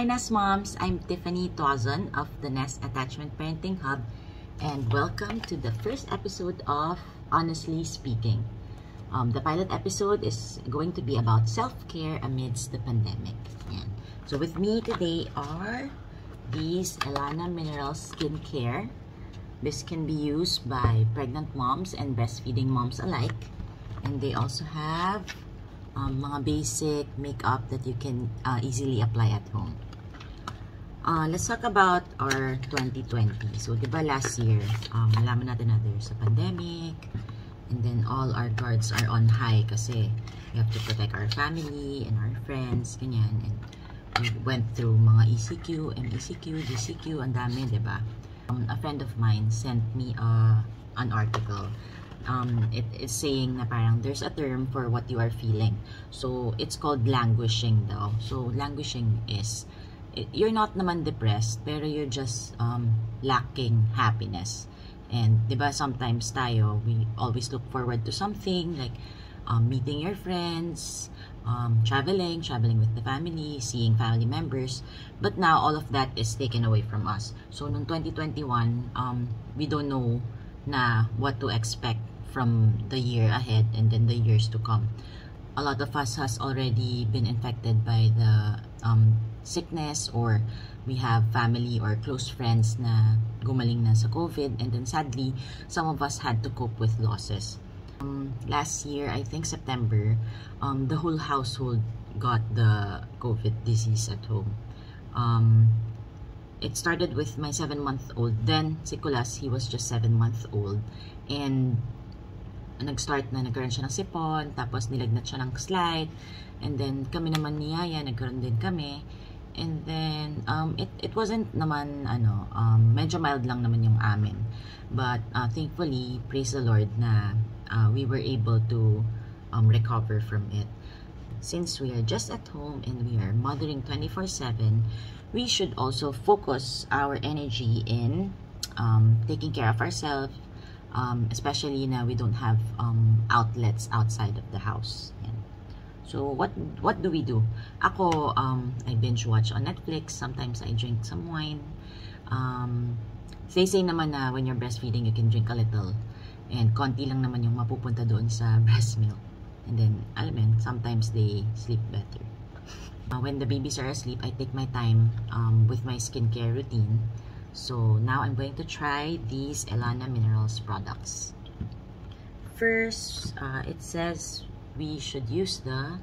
Hi Nest Moms, I'm Tiffany Tuazon of the Nest Attachment Parenting Hub and welcome to the first episode of Honestly Speaking. Um, the pilot episode is going to be about self-care amidst the pandemic. So with me today are these Elana Mineral Skincare. This can be used by pregnant moms and breastfeeding moms alike. And they also have um, mga basic makeup that you can uh, easily apply at home. Uh, let's talk about our 2020. So, di ba last year, um, malaman natin na there's a pandemic, and then all our guards are on high kasi we have to protect our family and our friends, ganyan. And we went through mga ECQ, MECQ, DCQ, ang dami, di ba? Um, a friend of mine sent me uh, an article um, it is saying na parang there's a term for what you are feeling. So, it's called languishing daw. So, languishing is, you're not naman depressed, pero you're just um, lacking happiness. And, di ba, sometimes tayo, we always look forward to something, like um, meeting your friends, um, traveling, traveling with the family, seeing family members. But now, all of that is taken away from us. So, noong 2021, um, we don't know na what to expect from the year ahead and then the years to come. A lot of us has already been infected by the um, sickness or we have family or close friends na gumaling na sa COVID and then sadly, some of us had to cope with losses. Um, last year, I think September, um, the whole household got the COVID disease at home. Um, it started with my 7-month-old. Then, si Kulas, he was just 7-month-old. And nag-start na nagkaroon siya ng sipon, tapos nilagnat siya ng slide, and then kami naman ni Yaya, nagkaroon din kami, and then um, it, it wasn't naman, ano, um, medyo mild lang naman yung amin, but uh, thankfully, praise the Lord na uh, we were able to um, recover from it. Since we are just at home and we are mothering 24-7, we should also focus our energy in um, taking care of ourselves, um, especially now we don't have um, outlets outside of the house. Yan. So, what what do we do? Ako, um, I binge watch on Netflix. Sometimes I drink some wine. Um, they say naman na when you're breastfeeding, you can drink a little. And konti lang naman yung mapupunta doon sa breast milk. And then, alam mo sometimes they sleep better. Uh, when the babies are asleep, I take my time um, with my skincare routine. So now I'm going to try these Elana Minerals products. First, uh, it says we should use the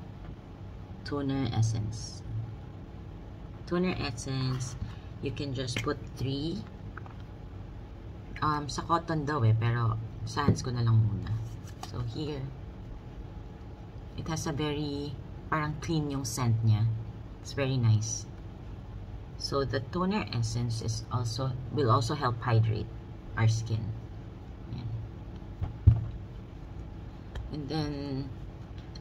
toner essence. Toner essence, you can just put three. Um, sa cotton daw eh, pero sans ko na lang muna. So here, it has a very, parang clean yung scent niya. It's very nice. So the toner essence is also will also help hydrate our skin. Yan. And then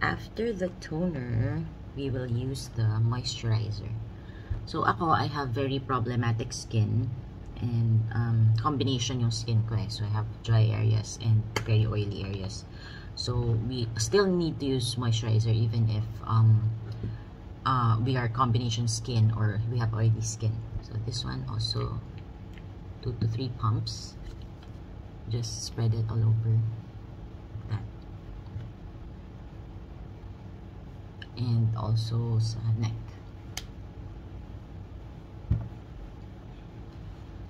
after the toner, we will use the moisturizer. So ako, I have very problematic skin and um, combination yung skin ko eh. So I have dry areas and very oily areas. So we still need to use moisturizer even if um, uh, we are combination skin or we have oily skin. So this one also two to three pumps. Just spread it all over And also sa neck.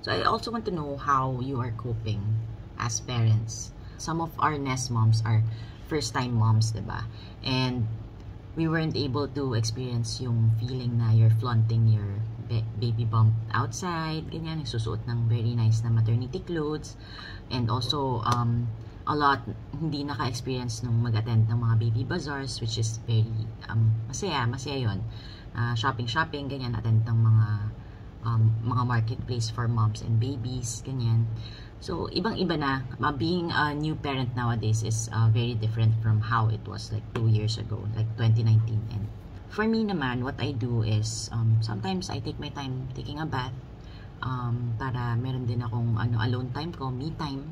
So I also want to know how you are coping as parents. Some of our nest moms are first-time moms, diba? And we weren't able to experience yung feeling na you're flaunting your baby bump outside, ganyan, nagsusuot ng very nice na maternity clothes, and also, um, a lot, hindi naka-experience nung mag-attend ng mga baby bazaars, which is very, um, masaya, masaya yun. Uh, shopping, shopping, ganyan, attend ng mga, um, mga marketplace for moms and babies, ganyan. So, ibang-iba na. Uh, being a new parent nowadays is uh, very different from how it was like two years ago, like 2019. And for me naman, what I do is, um, sometimes I take my time taking a bath um, para meron din akong ano, alone time ko, me time.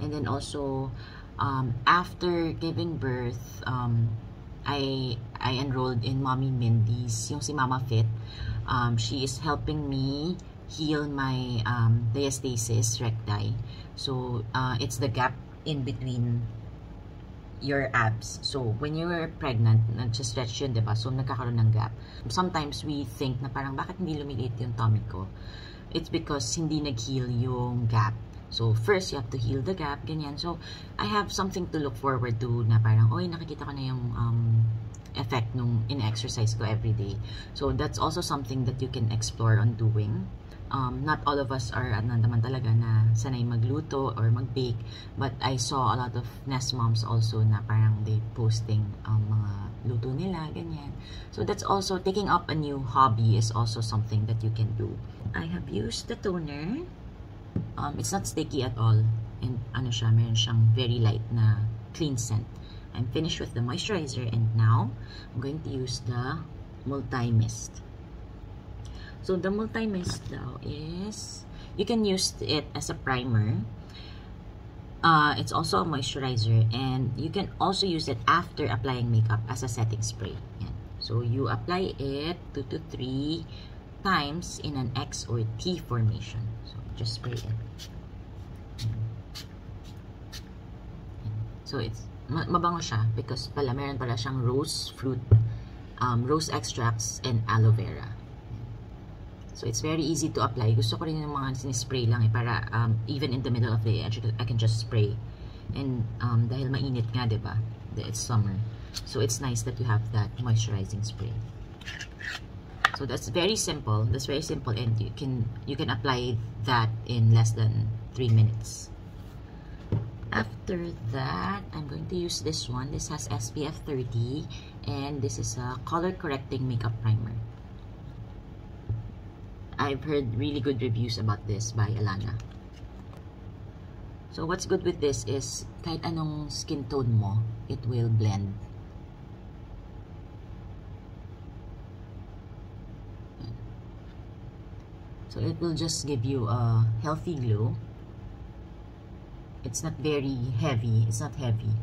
And then also, um, after giving birth, um, I I enrolled in Mommy Mindy's, yung si Mama Fit. Um, she is helping me heal my um, diastasis recti. So, uh, it's the gap in between your abs. So, when you're pregnant, nag-stretch yun, diba? So, nagkakaroon ng gap. Sometimes, we think na parang, bakit hindi lumiliit yung tummy ko? It's because hindi nag-heal yung gap. So, first, you have to heal the gap, ganyan. So, I have something to look forward to na parang, oy, nakikita ko na yung um, effect nung in-exercise ko every day. So, that's also something that you can explore on doing um, not all of us are ano naman talaga na sanay magluto or mag-bake but I saw a lot of nest moms also na parang they posting um, mga luto nila, ganyan. So that's also, taking up a new hobby is also something that you can do. I have used the toner. Um, it's not sticky at all. And ano siya, meron siyang very light na clean scent. I'm finished with the moisturizer and now I'm going to use the multi-mist. So, the multi-mist daw is, you can use it as a primer. Uh, it's also a moisturizer and you can also use it after applying makeup as a setting spray. Yan. So, you apply it 2 to 3 times in an X or T formation. So, just spray it. So, it's mabango siya because pala meron pala siyang rose fruit, um, rose extracts, and aloe vera. So, it's very easy to apply. Gusto ko rin yung mga sinispray lang eh, para um, even in the middle of the day, I can just spray. And um, dahil mainit nga, di ba? It's summer. So, it's nice that you have that moisturizing spray. So, that's very simple. That's very simple and you can, you can apply that in less than 3 minutes. After that, I'm going to use this one. This has SPF 30 and this is a color correcting makeup primer. I've heard really good reviews about this by Alana. So, what's good with this is, kahit anong skin tone mo, it will blend. So, it will just give you a healthy glow. It's not very heavy. It's not heavy.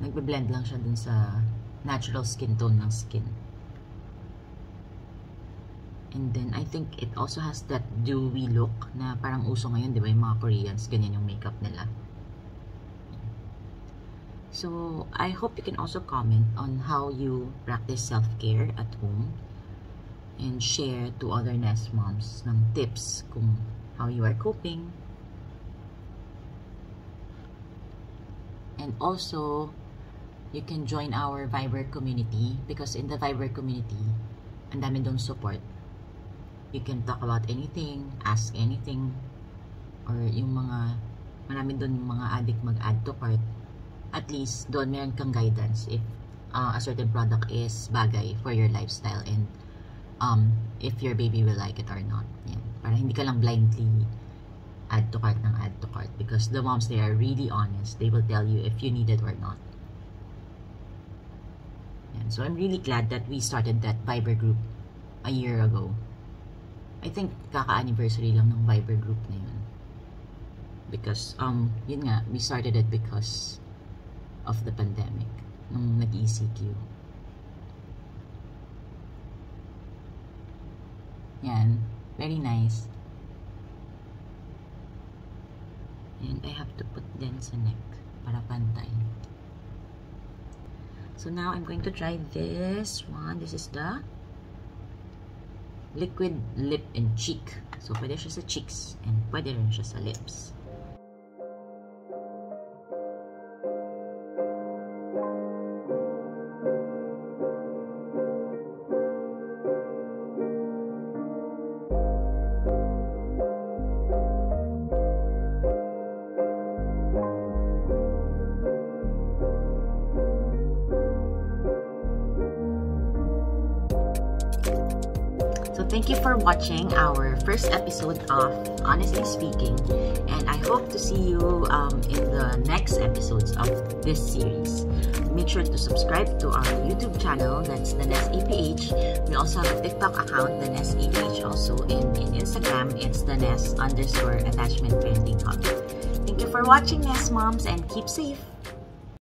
Nagbe-blend lang siya dun sa natural skin tone ng skin. And then, I think it also has that dewy look na parang uso ngayon, di ba? Yung mga Koreans, ganyan yung makeup nila. So, I hope you can also comment on how you practice self-care at home and share to other nest moms ng tips kung how you are coping. And also, you can join our Viber community because in the Viber community, ang dami doon support you can talk about anything, ask anything, or yung mga, marami doon yung mga addict mag-add to cart. At least, doon meron kang guidance if uh, a certain product is bagay for your lifestyle and um, if your baby will like it or not. Yan. Para hindi ka lang blindly add to cart ng add to cart because the moms they are really honest. They will tell you if you need it or not. Yan. So I'm really glad that we started that Viber group a year ago. I think kaka-anniversary lang ng Viber group na yun. Because, um, yun nga, we started it because of the pandemic, nung nag-ECQ. Yan. Very nice. And I have to put them sa neck para pantay. So now I'm going to try this one. This is the liquid lip and cheek. So, pwede siya sa cheeks and pwede rin siya sa lips. Thank you for watching our first episode of Honestly Speaking. And I hope to see you um, in the next episodes of this series. Make sure to subscribe to our YouTube channel, that's the Nest. We also have a TikTok account, the Nest also, in Instagram, it's the Nest underscore attachment parenting hub. Thank you for watching, Nest Moms, and keep safe!